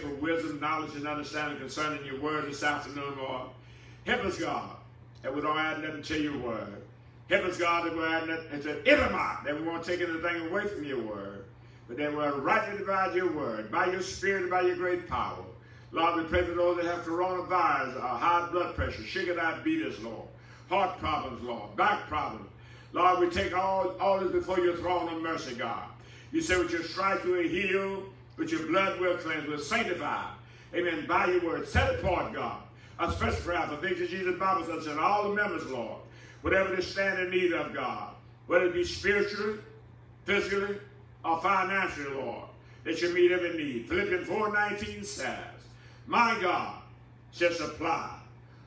for wisdom, knowledge, and understanding concerning your word this afternoon, Lord. Help us, God, that we don't add nothing to your word. Help us, God, that we add nothing to Ephraim, that we won't take anything away from your word, but that we'll rightly divide your word by your spirit and by your great power. Lord, we pray for those that have coronavirus, uh, high blood pressure, sugar diabetes, Lord, heart problems, Lord, back problems. Lord, we take all, all this before your throne of mercy, God. You say with your stripes we are healed, with your blood will cleanse, will sanctify. Amen. By your word, set apart, God. A special prayer for Victor Jesus Bible says, and all the members, Lord, whatever they stand in need of, God, whether it be spiritually, physically, or financially, Lord, that you meet every need. Philippians 4.19 says, My God shall supply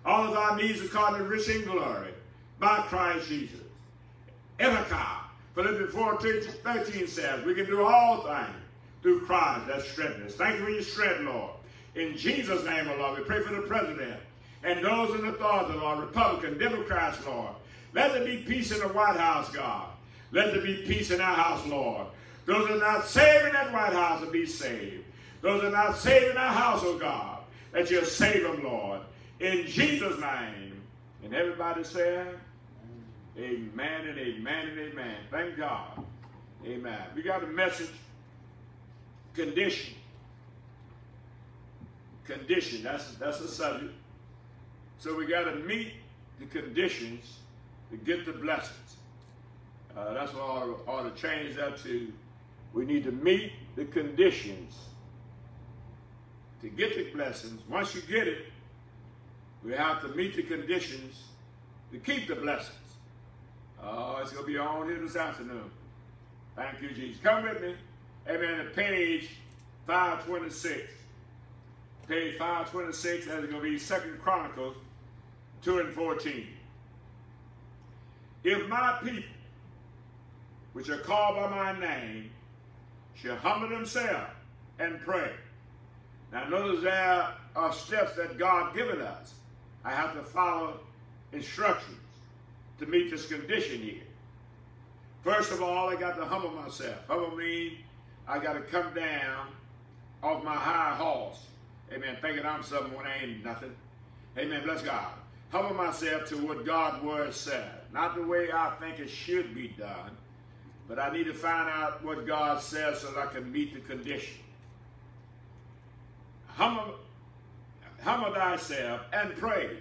all of our needs according to rich in glory by Christ Jesus. Ephraim, Philippians 4 13 says, we can do all things through Christ that strengthens. Thank you for your strength, Lord. In Jesus' name, O Lord, we pray for the president and those in authority, Lord, Republican, Democrats, Lord. Let there be peace in the White House, God. Let there be peace in our house, Lord. Those that are not saved in that White House will be saved. Those that are not saved in our house, oh God, that you'll save them, Lord. In Jesus' name. And everybody said, Amen and amen and amen. Thank God. Amen. We got a message. Condition. Condition. That's that's the subject. So we got to meet the conditions to get the blessings. Uh, that's what I ought, ought to change that to. We need to meet the conditions to get the blessings. Once you get it, we have to meet the conditions to keep the blessings. Oh, it's going to be on here this afternoon. Thank you, Jesus. Come with me. Amen. Page 526. Page 526, that's going to be Second Chronicles 2 and 14. If my people, which are called by my name, shall humble themselves and pray. Now notice there are steps that God given us. I have to follow instructions to meet this condition here. First of all, I got to humble myself. Humble means I got to come down off my high horse. Amen. Thinking I'm something when I ain't nothing. Amen. Bless God. Humble myself to what God's word said. Not the way I think it should be done, but I need to find out what God says so that I can meet the condition. Humble, humble thyself and pray.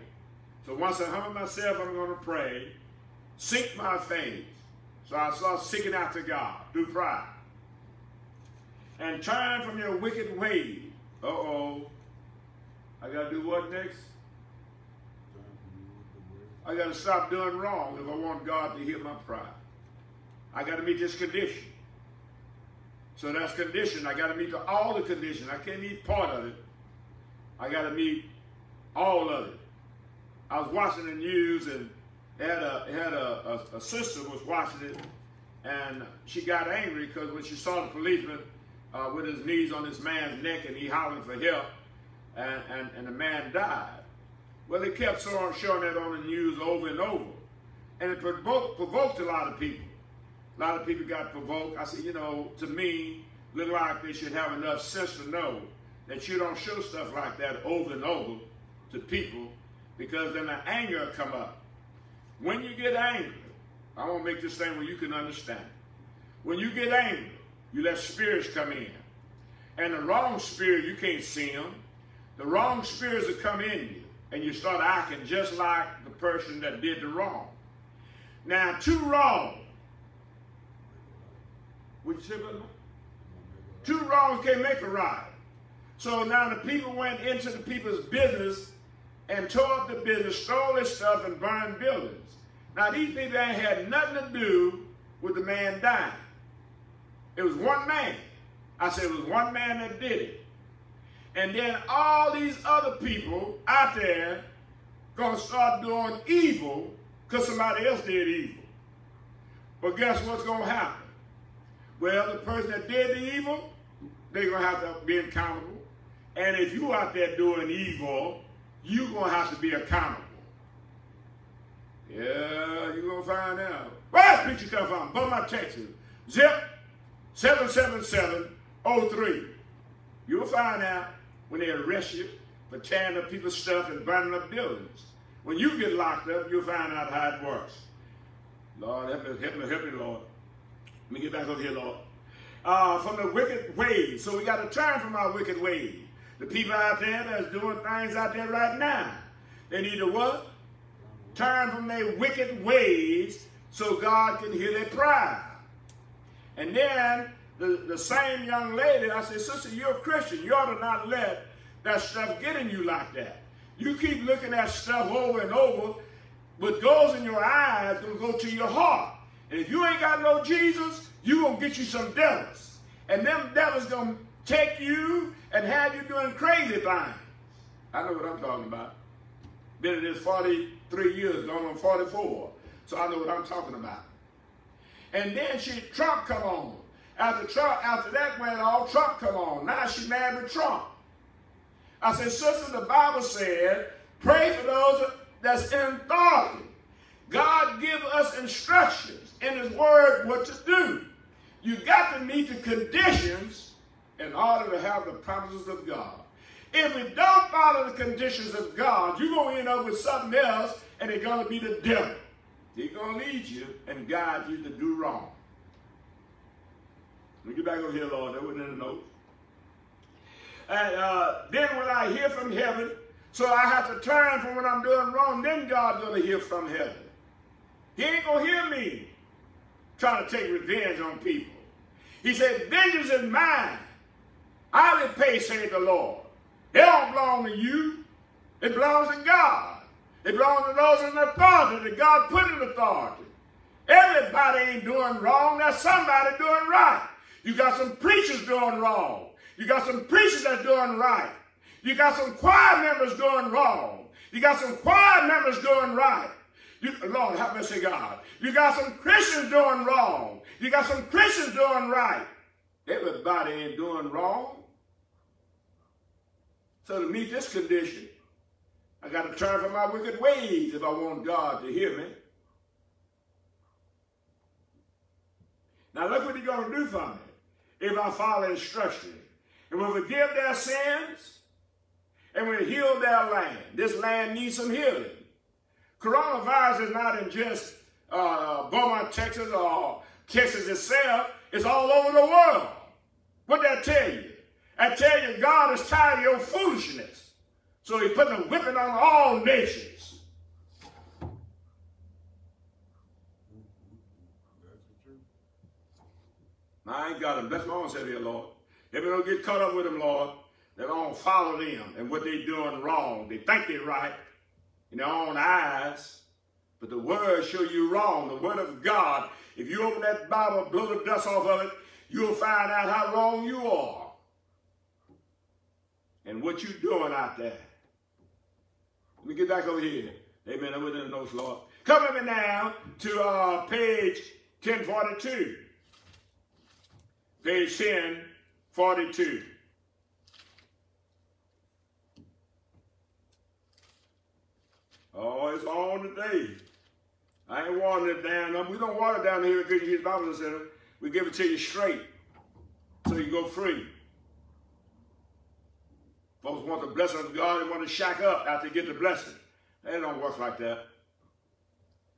So once I humble myself, I'm going to pray. Seek my face. So I start seeking after God through pride. And turn from your wicked ways. Uh-oh. I got to do what next? I got to stop doing wrong if I want God to hear my pride. I got to meet this condition. So that's condition. I got to meet the, all the conditions. I can't meet part of it. I got to meet all of it. I was watching the news and had a had a, a, a sister was watching it, and she got angry because when she saw the policeman uh, with his knees on this man's neck and he howling for help, and, and, and the man died. Well, they kept showing that on the news over and over. And it provoked, provoked a lot of people. A lot of people got provoked. I said, you know, to me, look like they should have enough sense to know that you don't show stuff like that over and over to people because then the anger come up. When you get angry, I want to make this thing where you can understand. When you get angry, you let spirits come in. And the wrong spirit, you can't see them. The wrong spirits will come in you and you start acting just like the person that did the wrong. Now, two wrongs. Would you say? Two wrongs can't make a right. So now the people went into the people's business and tore up the business, stole their stuff, and burned buildings. Now these people ain't had nothing to do with the man dying. It was one man. I said it was one man that did it. And then all these other people out there gonna start doing evil because somebody else did evil. But guess what's gonna happen? Well, the person that did the evil, they're gonna have to be accountable. And if you out there doing evil, you're gonna have to be accountable. Yeah, you're gonna find out. Where that picture come from? Beaumont, Texas. Zip 77703. You'll find out when they arrest you for tearing up people's stuff and burning up buildings. When you get locked up, you'll find out how it works. Lord, help me, help me, help me, Lord. Let me get back over here, Lord. Uh, from the wicked ways. So we got to turn from our wicked ways. The people out there that's doing things out there right now, they need to what? Turn from their wicked ways so God can hear their prayer. And then the, the same young lady, I said, sister, you're a Christian. You ought to not let that stuff get in you like that. You keep looking at stuff over and over, what goes in your eyes going to go to your heart. And if you ain't got no Jesus, you going to get you some devils. And them devils going to take you and have you doing crazy things. I know what I'm talking about. Been in this 43 years, going on 44. So I know what I'm talking about. And then she, Trump come on. After Trump, after that went off, Trump come on. Now she mad with Trump. I said, sister, the Bible said, pray for those that's in authority. God give us instructions in his word what to do. You got to meet the conditions in order to have the promises of God. If we don't follow the conditions of God, you're going to end up with something else, and it's going to be the devil. He's going to lead you and guide you to do wrong. Let me get back over here, Lord. That wasn't in the notes. And uh, then when I hear from heaven, so I have to turn from what I'm doing wrong, then God's going to hear from heaven. He ain't going to hear me trying to take revenge on people. He said, vengeance is mine. I repay, say the Lord. It don't belong to you. It belongs to God. It belongs to those in authority that God put in authority. Everybody ain't doing wrong. There's somebody doing right. You got some preachers doing wrong. You got some preachers that doing right. You got some choir members doing wrong. You got some choir members doing right. You, Lord, help me say God. You got some Christians doing wrong. You got some Christians doing right. Everybody ain't doing wrong. So to meet this condition, I got to turn from my wicked ways if I want God to hear me. Now look what he's going to do for me if I follow instructions. And will forgive their sins and will heal their land. This land needs some healing. Coronavirus is not in just uh, Beaumont, Texas or Texas itself. It's all over the world. What did I tell you? I tell you, God is tired of your foolishness. So he put a whipping on all nations. I ain't got them. That's what I said here, Lord. If we don't get caught up with them, Lord, they don't follow them and what they're doing wrong. They think they're right in their own eyes, but the word show you wrong. The word of God, if you open that Bible, blow the dust off of it, you'll find out how wrong you are and what you're doing out there. Let me get back over here. Amen. I'm in the notes, Lord. Come with me now to uh, page 1042. Page 1042. Oh, it's on today. I ain't watering it down. We don't water down here at Good Years Bible Center. We give it to you straight so you go free. Folks want the blessing of God, they want to shack up after they get the blessing. It don't work like that.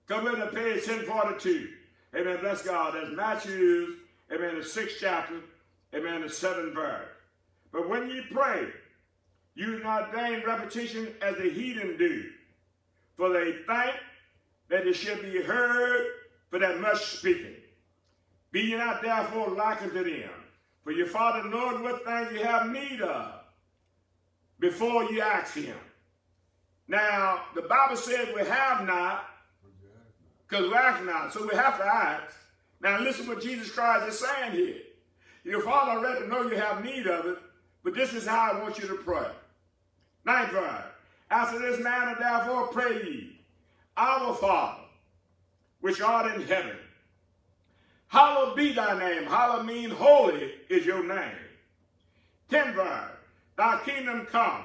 Come in to page 1042. Amen. Bless God. That's Matthew, amen, the sixth chapter, amen, the seventh verse. But when you pray, you not vain repetition as the heathen do, for they think that it should be heard for that much speaking. Be ye not therefore like unto them, for your Father knoweth what things you have need of before you ask him. Now, the Bible said we have not, because we ask not, so we have to ask. Now, listen what Jesus Christ is saying here. Your Father already know you have need of it, but this is how I want you to pray. Ninth verse. After this manner, therefore, pray ye, Our Father, which art in heaven, hallowed be thy name. Hallowed mean holy is your name. Ten verse. Thy kingdom come.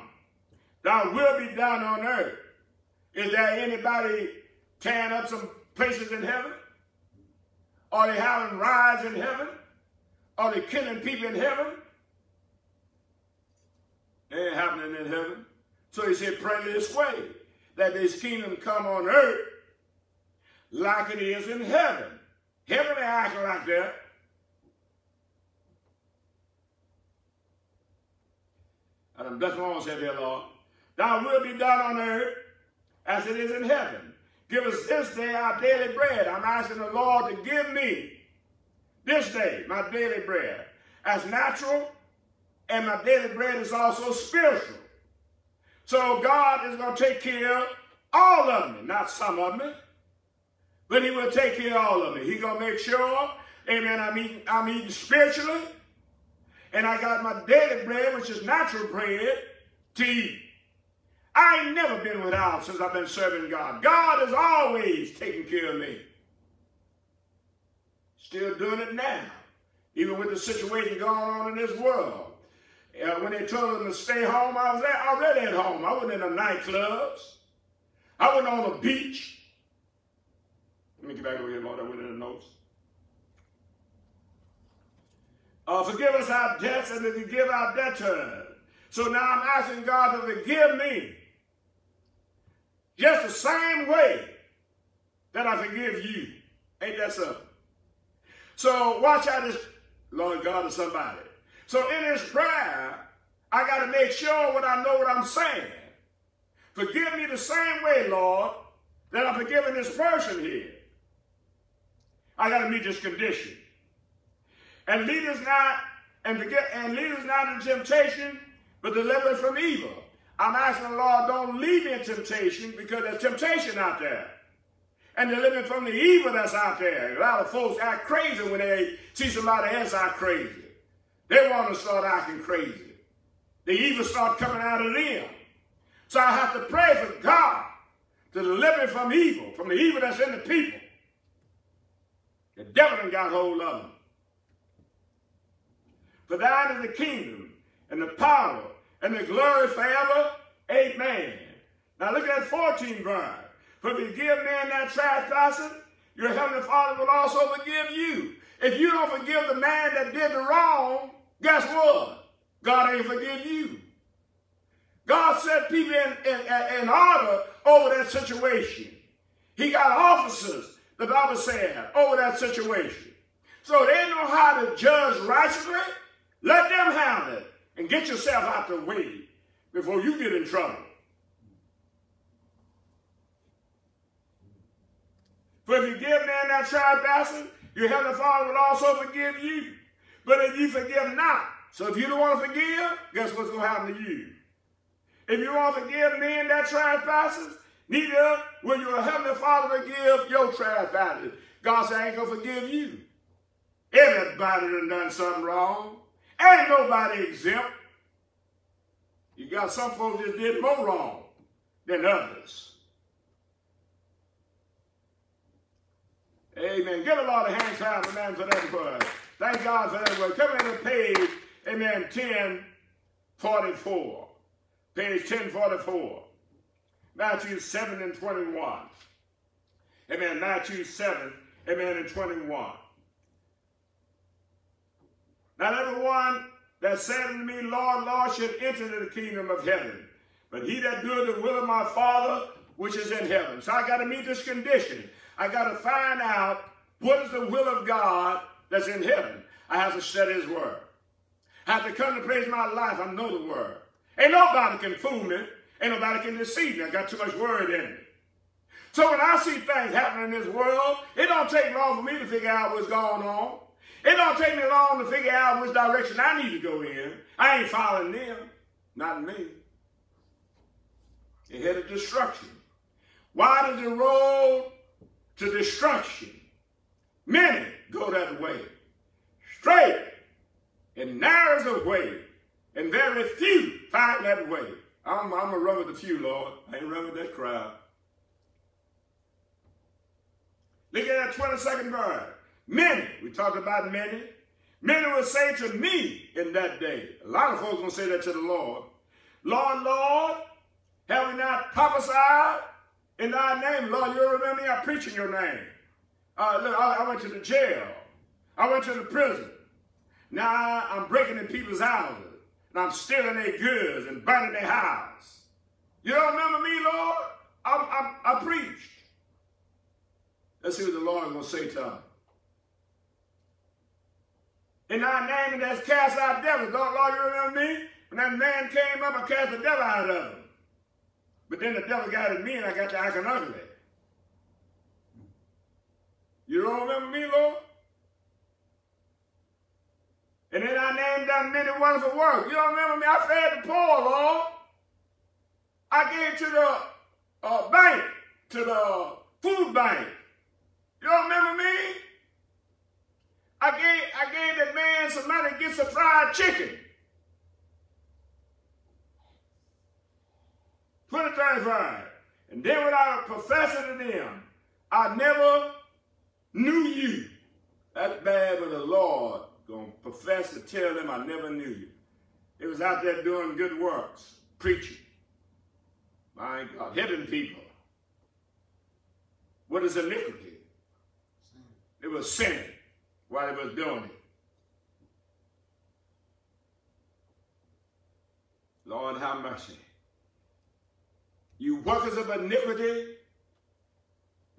Thy will be done on earth. Is there anybody tearing up some places in heaven? Are they having riots in heaven? Are they killing people in heaven? ain't happening in heaven. So he said, pray this way, that his kingdom come on earth like it is in heaven. Heaven ain't acting like that. And that's what I want to say there, Lord. Thy will be done on earth as it is in heaven. Give us this day our daily bread. I'm asking the Lord to give me this day my daily bread as natural, and my daily bread is also spiritual. So God is going to take care of all of me, not some of me, but he will take care of all of me. He's going to make sure, amen, I'm eating, I'm eating spiritually, and I got my daily bread, which is natural bread, to eat. I ain't never been without since I've been serving God. God has always taken care of me. Still doing it now. Even with the situation going on in this world. Uh, when they told them to stay home, I was at, already at home. I wasn't in the nightclubs. I wasn't on the beach. Let me get back over here, Lord. I in the notes. Uh, forgive us our debts and we forgive our debtors. So now I'm asking God to forgive me. Just the same way that I forgive you. Ain't that something? So watch out this, Lord God, or somebody. So in this prayer, I got to make sure what I know what I'm saying. Forgive me the same way, Lord, that I'm forgiving this person here. I got to meet this condition. And lead us not and and lead us not in temptation, but deliver us from evil. I'm asking the Lord, don't leave me in temptation because there's temptation out there. And deliver me from the evil that's out there. A lot of folks act crazy when they see somebody else act crazy. They want to start acting crazy. The evil start coming out of them. So I have to pray for God to deliver me from evil, from the evil that's in the people. The devil got hold of them. For thine is the kingdom and the power and the glory forever. Amen. Now look at that 14 verse. For if you give men that trespasses, your heavenly Father will also forgive you. If you don't forgive the man that did the wrong, guess what? God ain't forgive you. God set people in, in, in order over that situation. He got officers, the Bible said, over that situation. So they know how to judge righteously. Let them have it and get yourself out the way before you get in trouble. For if you give man that trespass, your heavenly Father will also forgive you. But if you forgive not, so if you don't want to forgive, guess what's going to happen to you? If you want to forgive men that trespasses, neither will your heavenly Father forgive your trespasses. God said, I ain't going to forgive you. Everybody done done something wrong. Ain't nobody exempt. You got some folks that did more wrong than others. Amen. Give a lot of hands clap, amen, for that word. Thank God for that word. Come in the page, amen, 1044. Page 1044. Matthew 7 and 21. Amen. Matthew 7, amen, and 21. Not everyone that said unto me, Lord, Lord, should enter into the kingdom of heaven. But he that doeth the will of my Father, which is in heaven. So I got to meet this condition. I got to find out what is the will of God that's in heaven. I have to study his word. I have to come to praise my life. I know the word. Ain't nobody can fool me. Ain't nobody can deceive me. I got too much word in me. So when I see things happening in this world, it don't take long for me to figure out what's going on. It don't take me long to figure out which direction I need to go in. I ain't following them. Not me. They headed destruction. Why does the road to destruction? Many go that way. Straight and narrow the way, and very few find that way. I'm, I'm to run with the few, Lord. I ain't run with that crowd. Look at that 22nd verse. Many, we talked about many, many will say to me in that day, a lot of folks going to say that to the Lord, Lord, Lord, have we not prophesied in thy name? Lord, you remember me, I preach in your name. Uh, look, I, I, went to the jail. I went to the prison. Now I'm breaking in people's houses. and I'm stealing their goods and burning their house. You don't remember me, Lord? I'm, I'm, i preached. Let's see what the Lord is going to say to us. In our name that's cast out devils. Lord, Lord, you remember me? When that man came up, I cast the devil out of him. But then the devil got at me and I got to acting ugly. You don't remember me, Lord? And in our name done many wonderful works. You don't remember me? I fed the poor, Lord. I gave to the uh, bank, to the food bank. You don't remember me? I gave, I gave that man some money to get some fried chicken. 2035. And then when I profess it to them, I never knew you. That's bad with the Lord to profess to tell them I never knew you. It was out there doing good works, preaching. My God, hitting people. What is iniquity? It was sinning while he was doing it. Lord, have mercy. You workers of iniquity.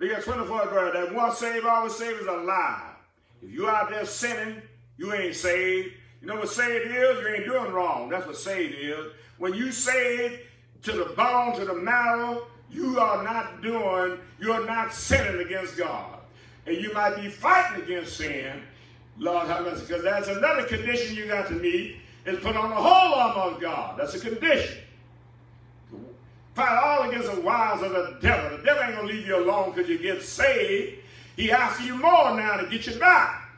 At 24 verse. That one saved, always saved is a lie. If you out there sinning, you ain't saved. You know what saved is? You ain't doing wrong. That's what saved is. When you saved to the bone, to the marrow, you are not doing, you're not sinning against God. And you might be fighting against sin. Lord have mercy, because that's another condition you got to meet, is put on the whole armor of God. That's a condition. Fight all against the wiles of the devil. The devil ain't going to leave you alone because you get saved. He asks you more now to get you back.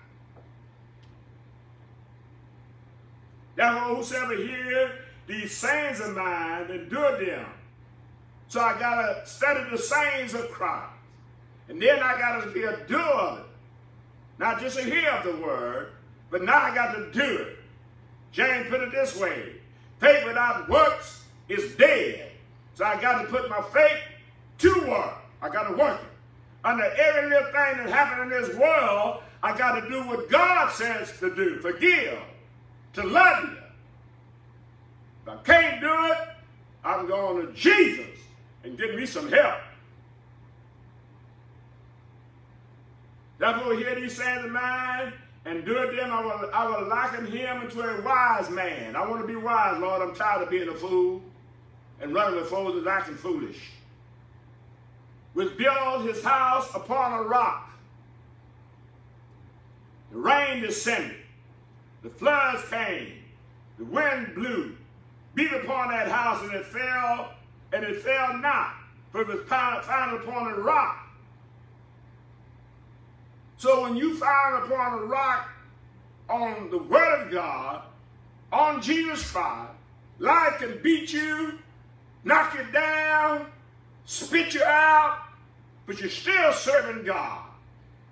Therefore, whosoever hear these sayings of mine do them. So I got to study the sayings of Christ. And then I got to be a doer of it. Not just a hear of the word, but now I got to do it. James put it this way. Faith without works is dead. So I got to put my faith to work. I got to work it. Under every little thing that happened in this world, I got to do what God says to do. Forgive. To love you. If I can't do it, I'm going to Jesus and get me some help. Therefore, hear these sayings of mine and do it then, I will, I will liken him into a wise man. I want to be wise, Lord. I'm tired of being a fool and running with foes that's acting foolish. Which built his house upon a rock. The rain descended. The floods came. The wind blew. Beat upon that house and it fell, and it fell not, for it was founded upon a rock. So when you found upon a rock on the word of God, on Jesus Christ, life can beat you, knock you down, spit you out, but you're still serving God.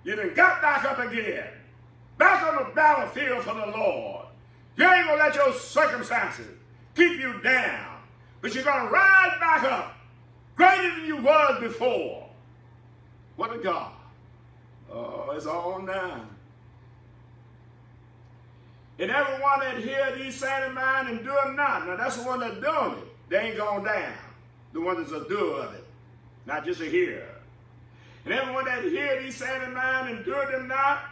You done got back up again, back on the battlefield for the Lord. You ain't gonna let your circumstances keep you down, but you're gonna rise back up, greater than you was before. What a God. Oh, it's all now. And everyone that hear these saying of mine and do them not. Now that's the one that's doing it. They ain't gone down. The one that's a doer of it, not just a hearer. And everyone that hear these saying of mine and do them not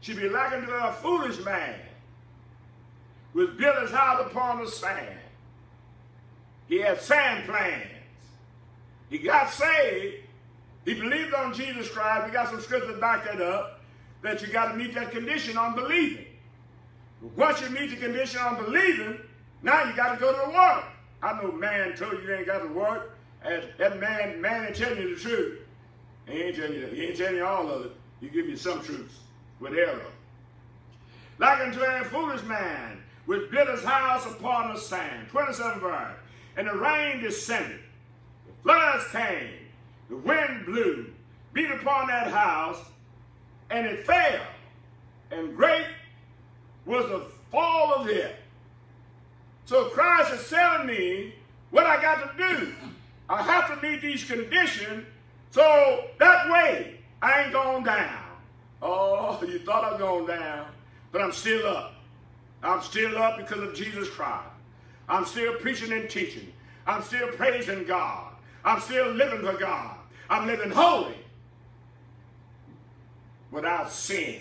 should be likened to a foolish man with built his house upon the sand. He had sand plans. He got saved, he believed on Jesus Christ. We got some scripture to back that up, that you got to meet that condition on believing. Once you meet the condition on believing, now you got to go to the work. I know man told you you ain't got to work, and that man, man ain't telling you the truth. He ain't telling you, he ain't telling you all of it. He give you some truths with error. Like unto a foolish man, which built his house upon the sand. 27 verse. And the rain descended. The floods came the wind blew, beat upon that house, and it fell. And great was the fall of it. So Christ is telling me what I got to do. I have to meet these conditions so that way I ain't going down. Oh, you thought I was going down, but I'm still up. I'm still up because of Jesus Christ. I'm still preaching and teaching. I'm still praising God. I'm still living for God. I'm living holy without sin.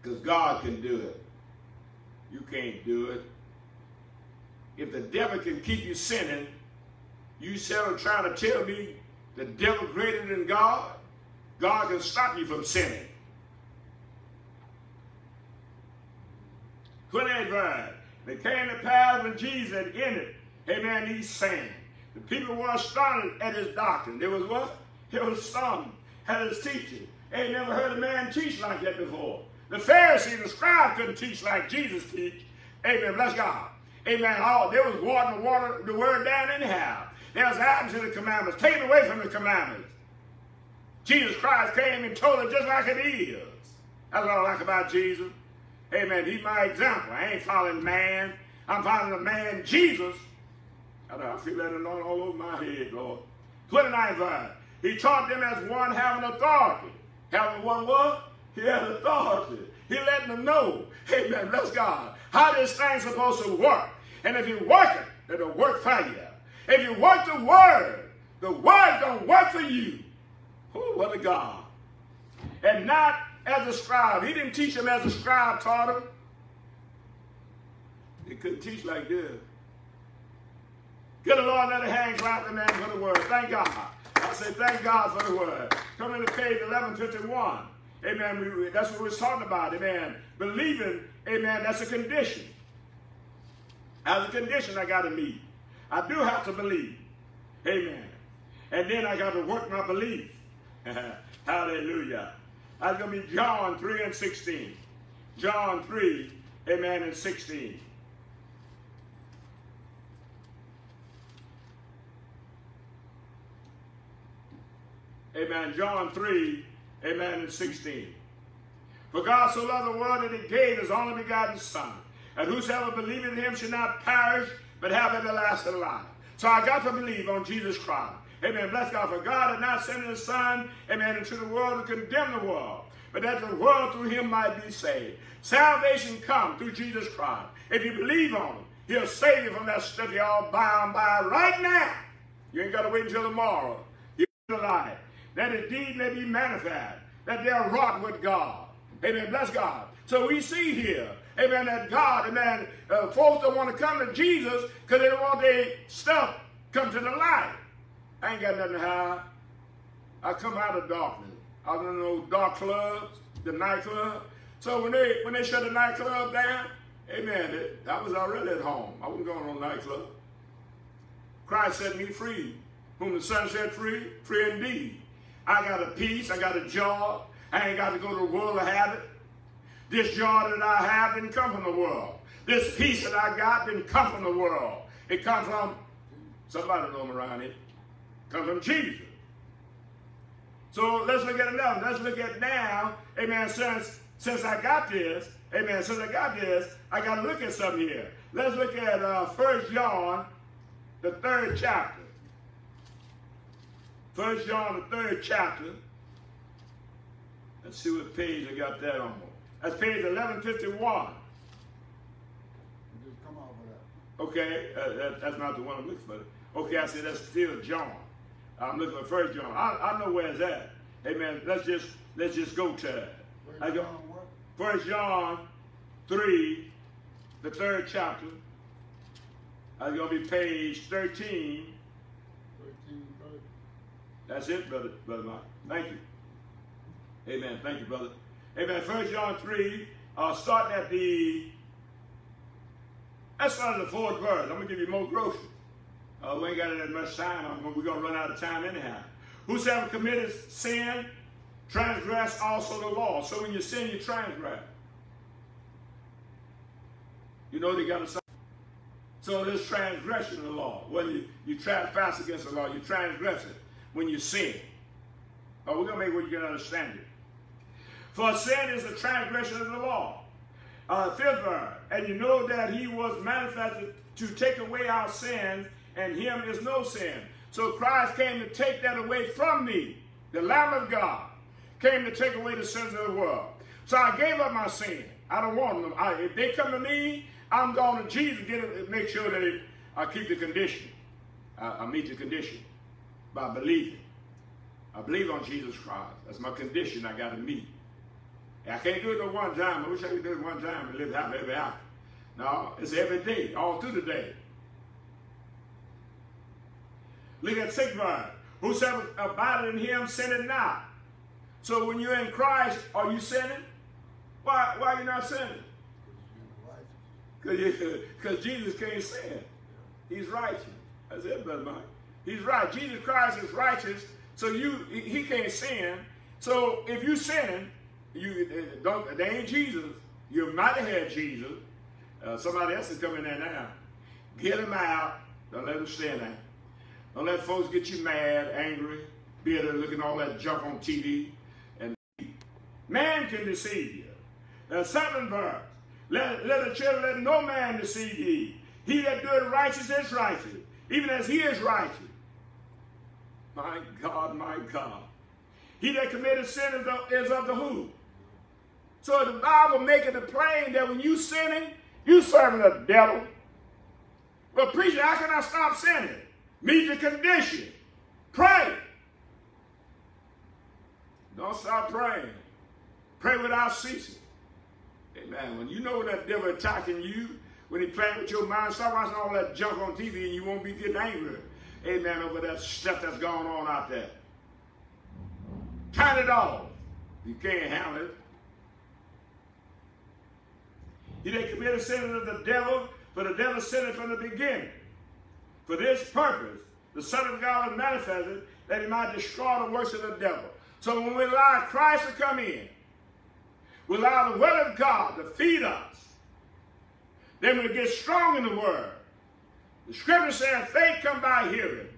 Because God can do it. You can't do it. If the devil can keep you sinning, you settle trying to tell me the devil greater than God? God can stop you from sinning. 28 verse. They came to pass when Jesus had entered. Amen. He's saying. The people were astonished at his doctrine. There was what? He was astonished at his teaching. Ain't never heard a man teach like that before. The Pharisees, the scribes couldn't teach like Jesus teach. Amen. Bless God. Amen. All they was watering the water, the word down anyhow. There was absence of the commandments, taken away from the commandments. Jesus Christ came and told it just like it is. That's what I like about Jesus. Amen. He's my example. I ain't following man. I'm following the man, Jesus. I feel that anointing all over my head, Lord. 29 verse. He taught them as one having authority. Having one what? He had authority. He let them know, amen, bless God, how this thing's supposed to work. And if you work it, it'll work for you. If you work the word, the word don't work for you. Oh, what a God. And not as a scribe. He didn't teach them as a scribe taught them. He couldn't teach like this. Get the Lord another hand clap the man for the word. Thank God. I say thank God for the word. Coming to page 1151. Amen. That's what we're talking about. Amen. Believing, amen, that's a condition. As a condition I got to meet. I do have to believe. Amen. And then I got to work my belief. Hallelujah. That's going to be John 3 and 16. John 3, amen, and 16. Amen. John 3, amen, and 16. For God so loved the world that he gave his only begotten Son, and whosoever believeth in him should not perish, but have everlasting life. So I got to believe on Jesus Christ. Amen. Bless God. For God had not sent his Son, amen, into the world to condemn the world, but that the world through him might be saved. Salvation come through Jesus Christ. If you believe on him, he'll save you from that stuff you're all bound by right now. You ain't got to wait until tomorrow. You're alive. That indeed may be manifest, that they are wrought with God. Amen. Bless God. So we see here, amen, that God, amen, uh, folks don't want to come to Jesus because they don't want their stuff come to the light. I ain't got nothing to hide. I come out of darkness. I was in those dark clubs, the nightclub. So when they when they shut the nightclub down, amen, it, I was already at home. I wasn't going on nightclub. Christ set me free. Whom the Son set free, free indeed. I got a peace. I got a joy. I ain't got to go to the world to have it. This joy that I have didn't come from the world. This peace that I got didn't come from the world. It comes from, somebody know him around here, comes from Jesus. So let's look at another. Let's look at now, amen, since, since I got this, amen, since I got this, I got to look at something here. Let's look at uh, 1 John, the third chapter. First John, the third chapter. Let's see what page I got that on. That's page 1151. Okay, uh, that, that's not the one I'm looking for. Okay, I said that's still John. I'm looking for First John. I, I know where it's at. Hey man, let's just let's just go to it. I go First John three, the third chapter. That's gonna be page 13. 13 that's it, brother, brother Mike. Thank you. Amen. Thank you, brother. Amen. First John 3, uh, starting at the, that's starting the fourth verse. I'm going to give you more groceries. Uh, we ain't got that much time. We're going to run out of time anyhow. Whosoever committed sin, transgress also the law. So when you sin, you transgress. You know they got to So there's transgression of the law. Whether you, you trespass against the law, you transgress it when you sin. But we're going to make what you can understand it. For sin is the transgression of the law. Uh, fifth verse, and you know that he was manifested to take away our sins, and him is no sin. So Christ came to take that away from me. The Lamb of God came to take away the sins of the world. So I gave up my sin. I don't want them. I, if they come to me, I'm going to Jesus, get it, make sure that I keep the condition. I, I meet the condition by believing. I believe on Jesus Christ. That's my condition I got to meet. I can't do it no one time. I wish I could do it one time and live happy ever after. No, it's every day, all through the day. Look at sixth verse. Whosoever abideth in him sinneth not. So when you're in Christ, are you sinning? Why, why are you not sinning? Because Jesus can't sin. He's righteous. That's it, Brother Mike. He's right. Jesus Christ is righteous, so you he can't sin. So if you sinning, you don't. They ain't Jesus. You might have had Jesus. Uh, somebody else is coming there now. Get him out. Don't let him stand there. Don't let folks get you mad, angry, bitter, looking all that junk on TV. And man can deceive you. Now, seven verse. Let, let the children, let no man deceive ye. He that doeth righteous is righteous, even as he is righteous. My God, my God. He that committed sin is of, is of the who? So the Bible making it plain that when you sinning, you serving the devil. But preacher, how can I stop sinning? Meet the condition. Pray. Don't stop praying. Pray without ceasing. Amen. When you know that devil attacking you, when he playing with your mind, stop watching all that junk on TV and you won't be getting angry. Amen. Over that stuff that's going on out there. Turn it off. You can't handle it. He that committed sin of the devil, for the devil sinned from the beginning. For this purpose, the Son of God was manifested that he might destroy the works of the devil. So when we allow Christ to come in, we allow the word of God to feed us, then we get strong in the word. The scripture says faith come by hearing,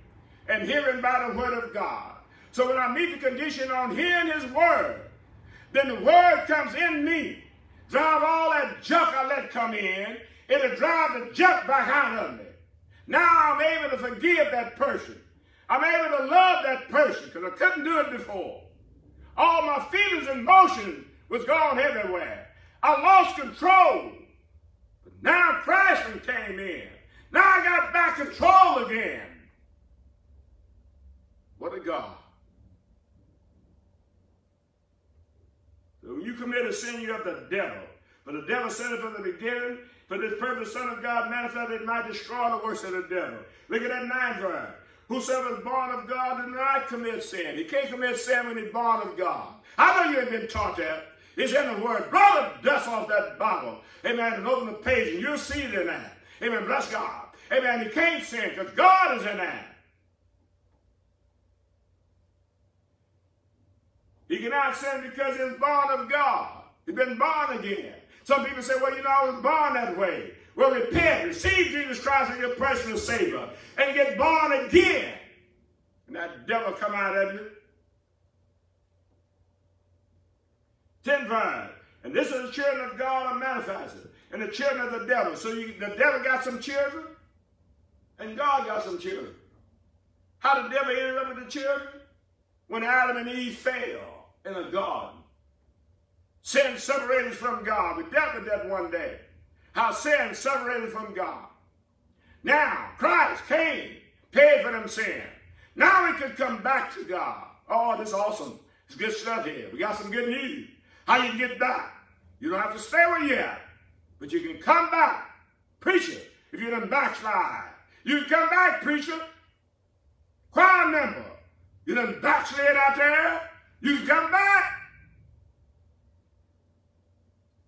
and hearing by the word of God. So when I meet the condition on hearing his word, then the word comes in me drive all that junk I let come in, it'll drive the junk out of me. Now I'm able to forgive that person. I'm able to love that person because I couldn't do it before. All my feelings and emotions was gone everywhere. I lost control. But now Christ came in. Now I got back control again. What a God. So when you commit a sin, you have the devil. But the devil said it from the beginning, for this purpose, Son of God manifested, it might destroy the works of the devil. Look at that ninth verse. Whosoever is born of God does not commit sin. He can't commit sin when he's born of God. I know you ain't been taught that. It's in the Word. Blow the dust off that Bible. Amen. And open the page and you'll see it in that. Amen. Bless God. Amen. He can't sin because God is in that. He cannot sin because he's born of God. He's been born again. Some people say, well, you know, I was born that way. Well, repent, receive Jesus Christ as your personal Savior, and get born again. And that devil come out of you. Ten verse. And this is the children of God are manifested, and the children of the devil. So you, the devil got some children, and God got some children. How the devil ended up with the children? When Adam and Eve fell in a garden. Sin separated from God. We dealt with that one day. How sin separated from God. Now, Christ came, paid for them sin. Now we can come back to God. Oh, this is awesome. It's good stuff here. We got some good news. How you get back? You don't have to stay where you at, but you can come back. Preacher, if you done backslide, you come back, preacher. Choir member, you done backslid out there, you can come back.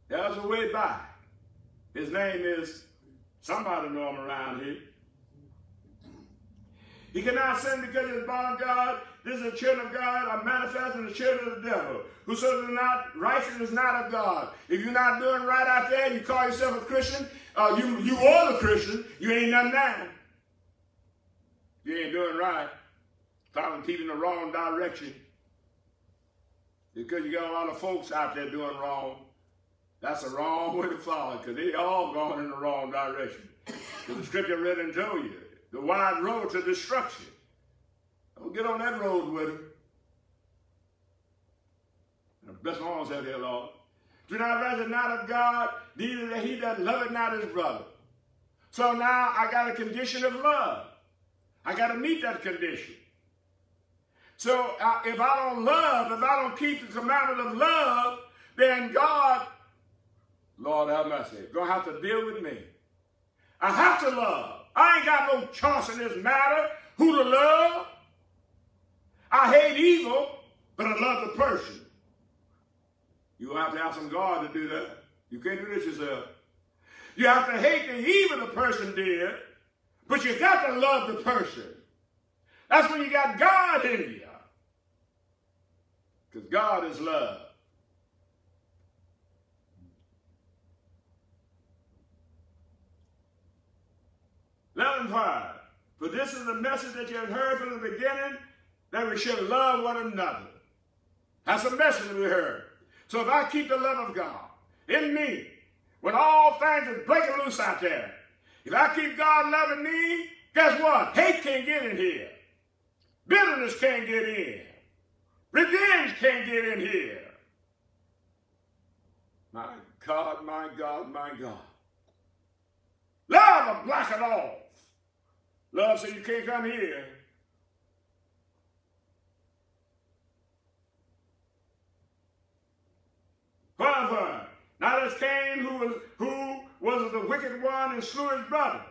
There's a way back. His name is, somebody know him around here. He cannot sin because he is born God. This is the children of God are manifesting the children of the devil. Whosoever is not righteous is not of God. If you're not doing right out there you call yourself a Christian, uh, you, you are a Christian, you ain't nothing now. You ain't doing right. In the wrong direction. Because you got a lot of folks out there doing wrong. That's the wrong way to follow because they all going in the wrong direction. Because the scripture read and told you, the wide road to destruction. Don't get on that road with them. Bless my arms out here, Lord. Do not rather not of God, neither that he that loveth not his brother. So now I got a condition of love. I got to meet that condition. So uh, if I don't love, if I don't keep the commandment of love, then God, Lord have mercy, going to have to deal with me. I have to love. I ain't got no choice in this matter who to love. I hate evil, but I love the person. You have to have some God to do that. You can't do this yourself. You have to hate the evil the person did, but you got to love the person. That's when you got God in you. Because God is love. Eleven five. For this is the message that you have heard from the beginning, that we should love one another. That's a message we heard. So if I keep the love of God in me, when all things are breaking loose out there, if I keep God loving me, guess what? Hate can't get in here. Bitterness can't get in. Revenge can't get in here. My God, my God, my God. Love will block it off. Love said you can't come here. However, not as Cain, who was, who was the wicked one and slew his brother.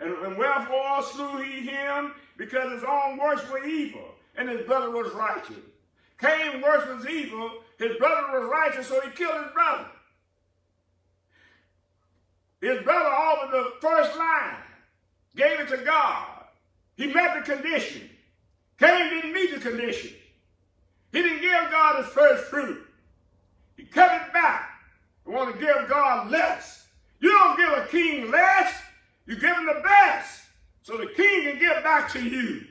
And, and wherefore slew he him, because his own works were evil, and his brother was righteous. Cain's works was evil, his brother was righteous, so he killed his brother. His brother offered the firstling, gave it to God. He met the condition. Cain didn't meet the condition. He didn't give God his first fruit. He cut it back and want to give God less. You don't give a king less, you give him the best so the king can give back to you.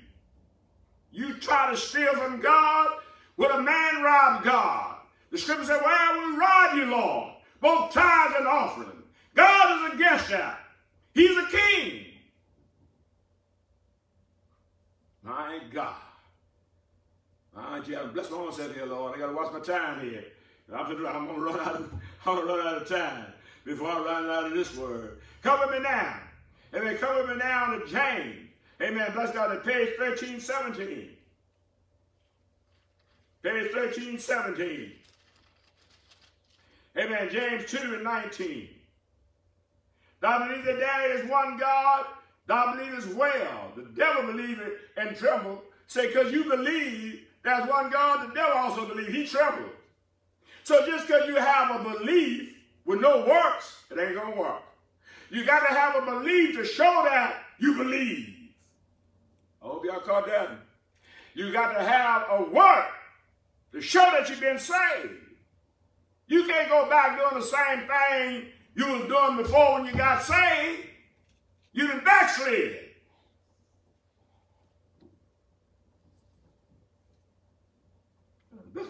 You try to steal from God, will a man rob God? The scripture said, well, I will rob you, Lord, both tithes and offering. God is against that. He's a king. My God. My God, bless my own self here, Lord. I got to watch my time here. I'm to run out of, I'm to run out of time before I run out of this word. Cover me now. Amen. Cover me now to James. Amen. Bless God at page 13, 17. Page 13, 17. Amen. James 2 and 19. Thou believe that there is one God, thou believest well. The devil believe it and tremble. Say, because you believe there's one God, the devil also believes. He trembles. So just because you have a belief with no works, it ain't going to work. You got to have a belief to show that you believe. I hope y'all caught that. You got to have a work to show that you've been saved. You can't go back doing the same thing you was doing before when you got saved. You done backslid.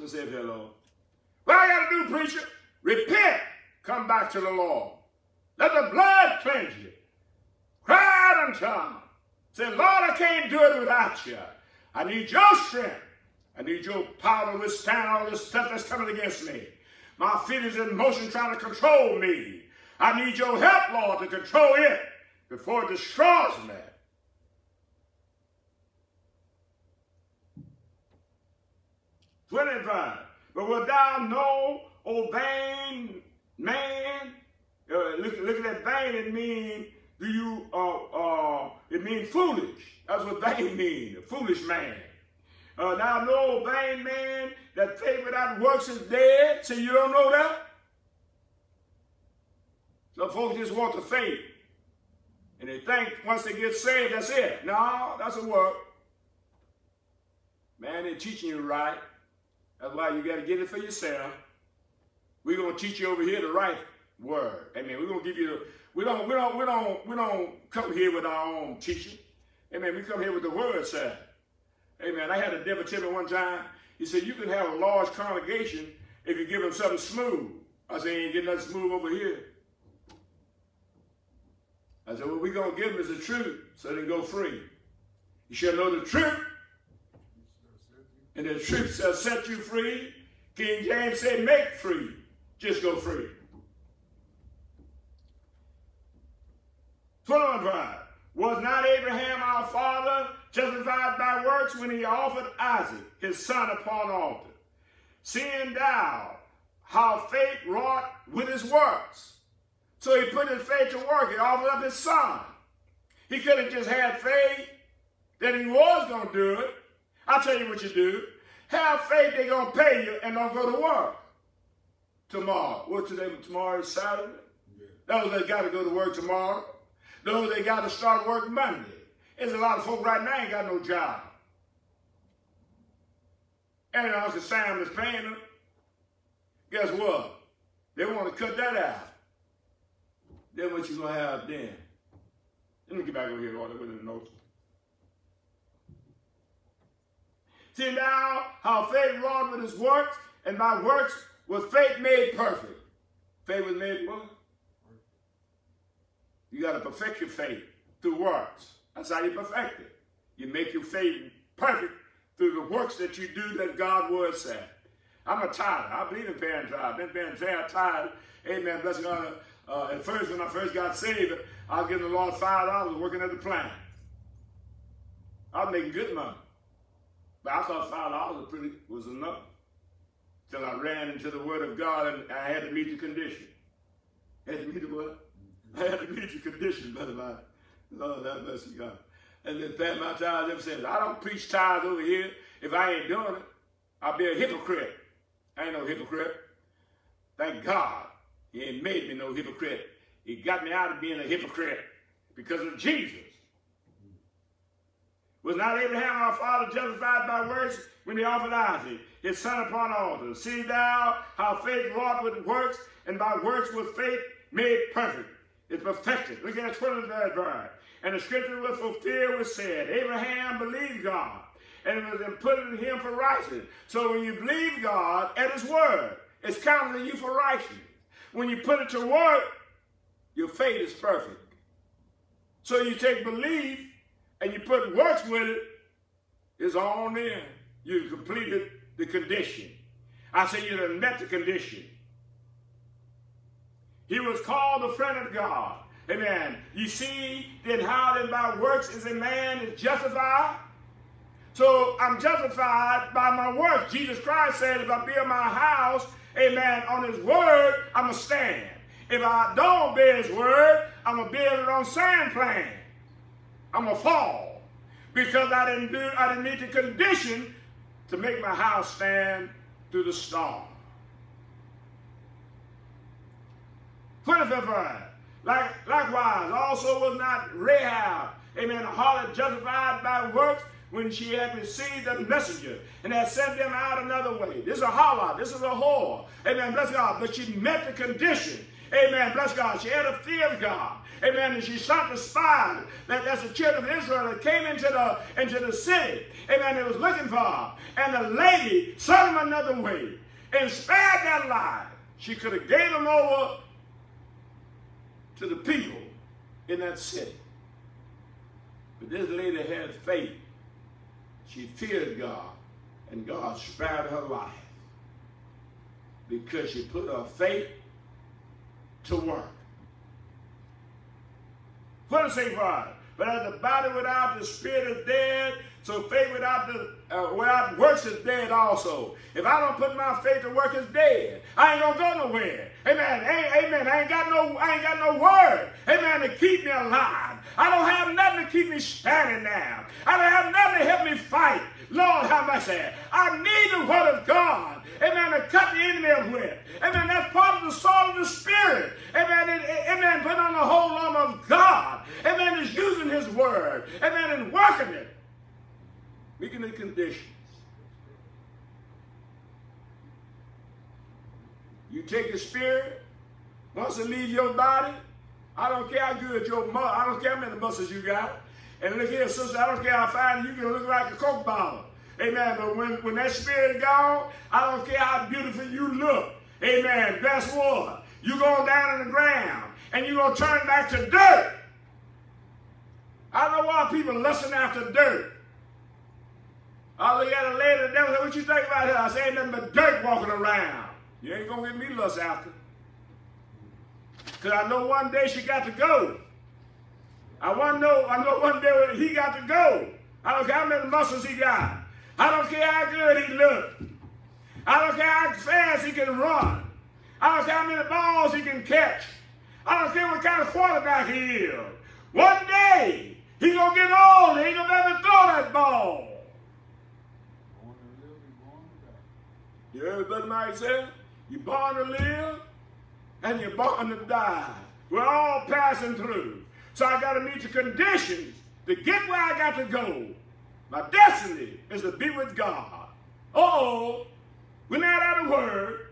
Said here, Lord. What I got to do, preacher? Repent. Come back to the Lord. Let the blood cleanse you. Cry out unto him. Say, Lord, I can't do it without you. I need your strength. I need your power to withstand all this stuff that's coming against me. My feet is in motion trying to control me. I need your help, Lord, to control it before it destroys me. Twenty-five. But wilt thou know, O vain man, uh, look, look at that vain, it means, do you, uh, uh, it means foolish. That's what vain means, foolish man. Uh, now know, vain man, that faith without works is dead. So you don't know that? Some folks just want the faith. And they think once they get saved, that's it. No, that's a work. Man, they're teaching you right. That's why you got to get it for yourself. We're going to teach you over here the right word. Amen. We're gonna give you the we don't we don't we don't we don't come here with our own teaching. Amen. We come here with the word sir. Amen. I had a devil tell me one time, he said, you can have a large congregation if you give them something smooth. I said, ain't getting nothing smooth over here. I said, what going to give them is the truth so they can go free. You shall know the truth, and the truth shall set you free. King James said, make free. Just go free. 21 verse. Was not Abraham our father justified by works when he offered Isaac, his son, upon altar? Seeing thou how faith wrought with his works. So he put his faith to work. He offered up his son. He could have just had faith that he was going to do it. I'll tell you what you do. Have faith they're going to pay you and don't go to work tomorrow. What today? Tomorrow is Saturday. Yeah. Those that got to go to work tomorrow. Those that got to start work Monday. There's a lot of folk right now ain't got no job. And Uncle Sam is paying them. Guess what? They want to cut that out. Then what you gonna have then? Let me get back over here, Lord, with the notes. See now how faith wrought with his works, and by works was faith made perfect. Faith was made what? You got to perfect your faith through works. That's how you perfect it. You make your faith perfect through the works that you do that God word said. I'm a tither. I believe in paying tithe. I've been paying fair tithe. Amen. Bless God. Uh, at first, when I first got saved, I was giving the Lord five dollars working at the plant. I was making good money. But I thought five dollars was pretty was enough. Till I ran into the Word of God and I had to meet the condition. Had to meet the what? I had to meet the condition, brother mine. Lord, bless you, God. And then pay my tithes ever since. I don't preach tithes over here if I ain't doing it. I'll be a hypocrite. I ain't no hypocrite. Thank God he ain't made me no hypocrite. He got me out of being a hypocrite because of Jesus. Was not Abraham our father justified by works when he offered Isaac, his son upon altar? See thou how faith wrought with works, and by works was faith made perfect. It's perfected. Look at the 23rd verse. And the scripture was fulfilled, was said, Abraham believed God, and it was imputed to him for righteousness. So when you believe God at his word, it's counted to you for righteousness. When you put it to work, your faith is perfect. So you take belief and you put works with it, it's on in. You completed the condition. I say you have met the condition. He was called a friend of God. Amen. You see then how then by works is a man is justified? So I'm justified by my works. Jesus Christ said, if I build my house, amen, on his word, I'm going to stand. If I don't obey his word, I'm going to build it on sand plan. I'm going to fall. Because I didn't do, I didn't meet the condition to make my house stand through the storm. 25th verse. Like, likewise, also was not Rahab, amen, a harlot justified by works when she had received the messenger and had sent them out another way. This is a harlot. This is a whore. Amen. Bless God. But she met the condition. Amen. Bless God. She had a fear of God. Amen. And she shot the spies that that's the children of Israel that came into the into the city. Amen. They was looking for her. And the lady sent them another way and spared their lives. She could have gave them over to the people in that city. But this lady had faith. She feared God, and God spared her life because she put her faith to work. It say for But as the body without the spirit is dead, so faith without the uh, without works is dead also. If I don't put my faith to work, it's dead. I ain't gonna go nowhere. Amen. Amen. I ain't got no. I ain't got no word. Amen. To keep me alive. I don't have nothing to keep me standing now. I don't have nothing to help me fight. Lord, have mercy. I need the word of God. Amen. To cut the enemy with. Amen. That's part of the sword of the spirit. Amen. And, amen. Put on the whole armor of God. Amen. Is using His word. Amen. And working it making the conditions. You take the spirit, once it leaves your body, I don't care how good your muscle, I don't care how many muscles you got. And look here, sister, I don't care how fine you can look like a coke bottle. Amen. But when, when that spirit gone, I don't care how beautiful you look. Amen. Guess what? You're going down in the ground and you're going to turn back to dirt. I don't know why people listen after dirt. I look at a lady, the devil said, what you think about her? I say, ain't nothing but dirt walking around. You ain't going to get me lust after. Because I know one day she got to go. I want to know, I know one day he got to go. I don't care how many muscles he got. I don't care how good he looked. I don't care how fast he can run. I don't care how many balls he can catch. I don't care what kind of quarterback he is. One day, he's going to get old. He going to ever throw that ball. You heard what Mike said? You're born to live and you're born to die. We're all passing through. So I got to meet the conditions to get where I got to go. My destiny is to be with God. oh, we're not out of word.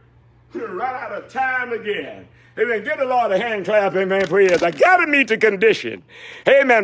We're right out of time again. Amen. Give the Lord a hand clap, amen, for I got to meet the condition. Amen.